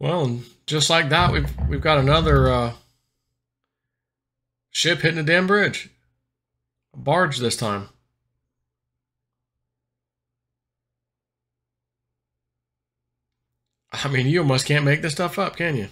Well, just like that, we've we've got another uh, ship hitting the damn bridge. A barge this time. I mean, you almost can't make this stuff up, can you?